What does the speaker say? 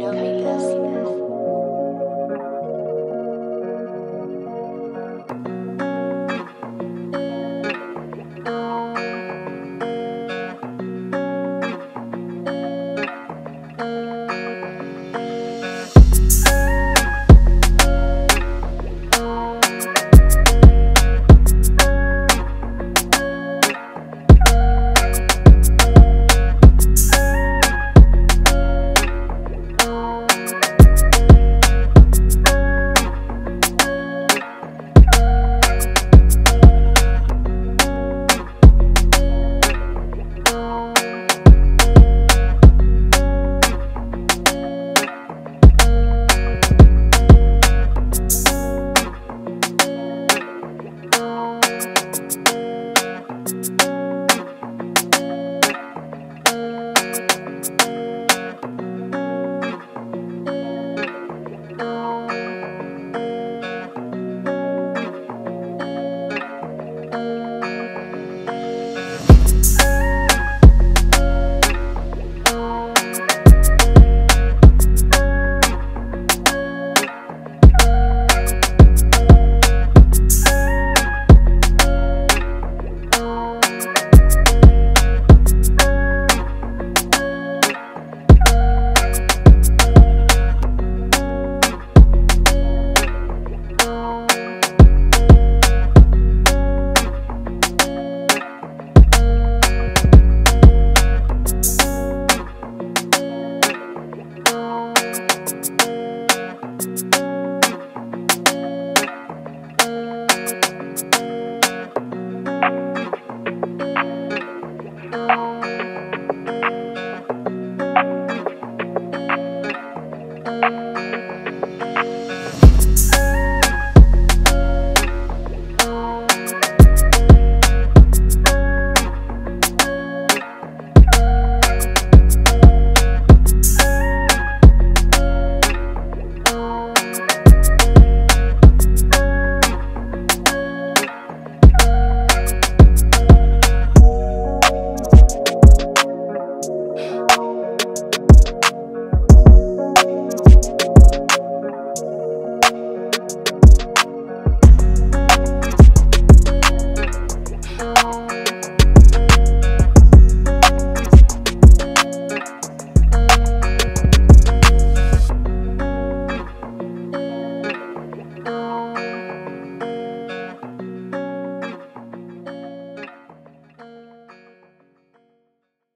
happiness.